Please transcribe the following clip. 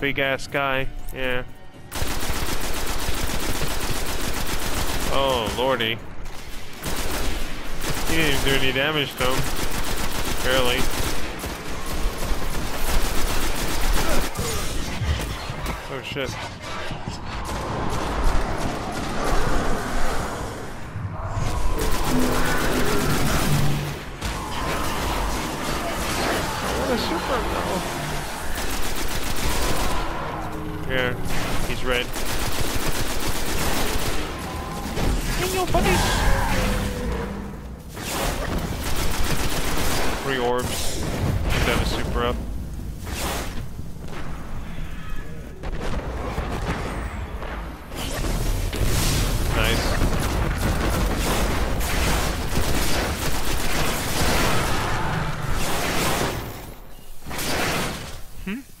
big ass guy. Yeah. Oh lordy. He didn't do any damage to him. Barely. Oh shit. What a super though here. He's red. In your buddies! Three orbs. That was super up. Hmm?